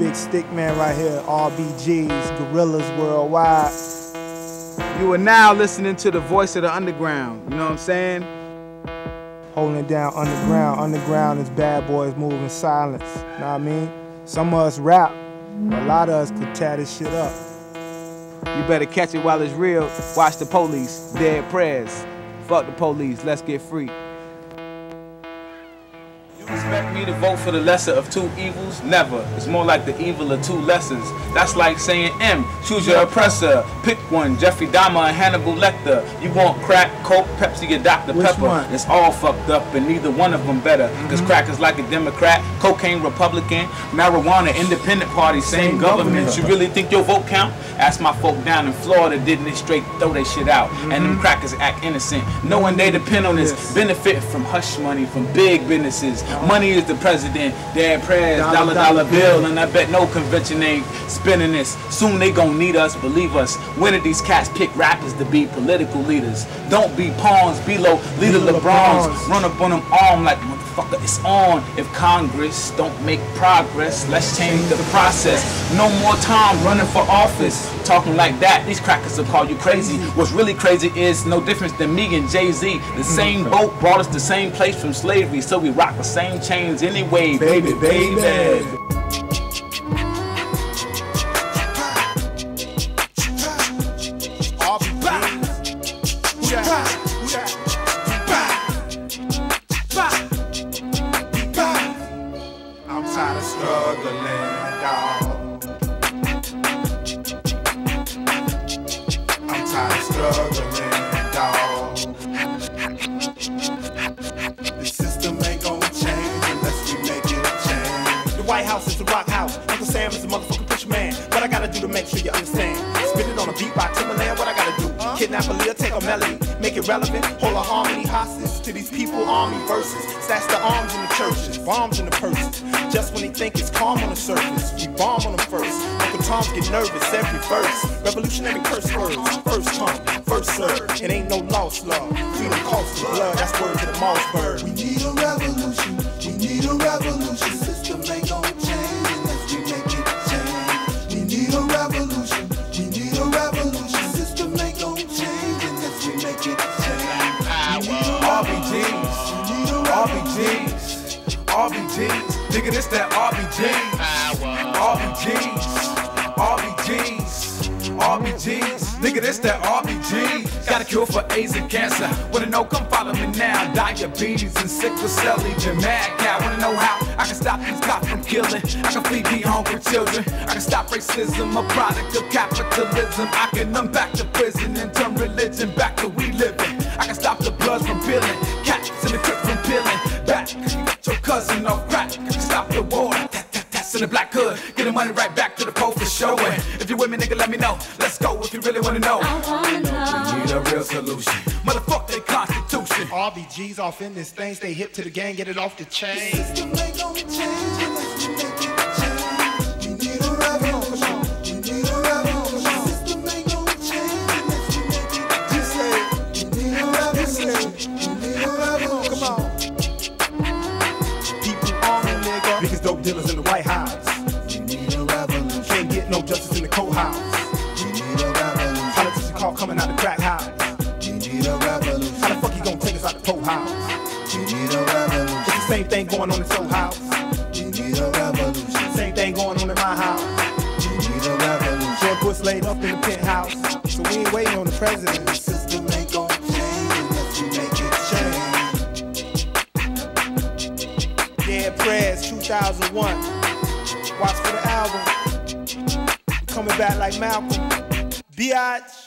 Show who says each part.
Speaker 1: big stick man right here, RBGs, Gorillas Worldwide.
Speaker 2: You are now listening to the voice of the underground. You know what I'm saying?
Speaker 1: Holding down underground. Underground is bad boys moving silence. You know what I mean? Some of us rap, a lot of us could tear this shit up.
Speaker 2: You better catch it while it's real. Watch the police. Dead Prez. Fuck the police. Let's get free. Expect me to vote for the lesser of two evils? Never. It's more like the evil of two lessons. That's like saying M, choose your oppressor. Pick one, Jeffrey Dahmer and Hannibal Lecter. You want crack, Coke, Pepsi, or Dr.
Speaker 1: Which
Speaker 2: Pepper.
Speaker 1: one?
Speaker 2: It's all fucked up and neither one of them better. Mm-hmm. Cause crack is like a Democrat, cocaine Republican, marijuana independent party, same,
Speaker 1: Same
Speaker 2: government.
Speaker 1: government.
Speaker 2: You really think your vote count? Ask my folk down in Florida, didn't they straight throw they shit out? And them mm-hmm. crackers act innocent, knowing they depend on this,
Speaker 1: Yes.
Speaker 2: benefit from hush money from big businesses. Money is the president, Dead Prez,
Speaker 1: Dollar,
Speaker 2: dollar,
Speaker 1: dollar
Speaker 2: bill, and I bet no convention ain't spinning this. Soon they gon' need us, believe us. When did these cats pick rappers to be political leaders? Don't be pawns, be low, leader LeBrons.
Speaker 1: LeBrons.
Speaker 2: Run up on them arm like motherfucker, it's on. If Congress don't make progress, let's change the process. No more time running for office. Talking like that, these crackers will call you crazy. What's really crazy is no difference than me and Jay-Z. The mm-hmm. same boat brought us the same place from slavery, so we rock the same anyway, baby, baby.
Speaker 3: Of struggling, dog. I'm tired of struggling,
Speaker 4: White House is the rock house. Uncle Sam is a motherfucking push man. What I gotta do to make sure you understand? Spit it on a beat by Timbaland. What I gotta do? Kidnap a Leah, take a melody, make it relevant. Hold a harmony hostage to these people, army verses. Stash the arms in the churches, bombs in the purses. Just when they think it's calm on the surface, we bomb on them first. Uncle Tom's get nervous every verse. Revolutionary curse words, first come, first serve. It ain't no lost love. Costs the blood. That's word to the Mossberg.
Speaker 3: We need a revolution.
Speaker 5: RBGs, RBGs, nigga, this that RBGs, RBGs, RBGs, RBGs, nigga, this that RBG. Got a cure for AIDS and cancer. Wanna know? Come follow me now. Diabetes and sickle cell, even mad cow. Wanna know how I can stop these cops from killing? I can feed the hungry children. I can stop racism, a product of capitalism. I can unback the prison and turn religion Tat, tat, tats in the black hood. Get the money right back to the poor for showing. If you with me, nigga, let me know. Let's go if you really wanna know. We need a real solution. Motherfuck their constitution.
Speaker 4: RBG's off in this thing, stay hip to the gang, get it off the chain.
Speaker 3: System ain't gonna change unless we make it change. We need a revolution. We need a revolution. System ain't gonna change unless we make it change. We need a revolution. We need a revolution. Come on.
Speaker 4: People on me, nigga. Biggest dope dealers in the White justice in the courthouse.
Speaker 3: We need a revolution.
Speaker 4: Call coming out the crack house.
Speaker 3: Need a revolution.
Speaker 4: How the fuck you gonna take us out the poor house?
Speaker 3: Need a revolution.
Speaker 4: It's the same thing going on in your house.
Speaker 3: Need a revolution.
Speaker 4: Same thing going on in my house.
Speaker 3: Need a revolution.
Speaker 4: George Bush laid up in the penthouse. So we ain't waiting on the president.
Speaker 3: The system ain't change.
Speaker 4: Yeah, Prez 2001. Watch for the album. Coming back like Malcolm. Biatch.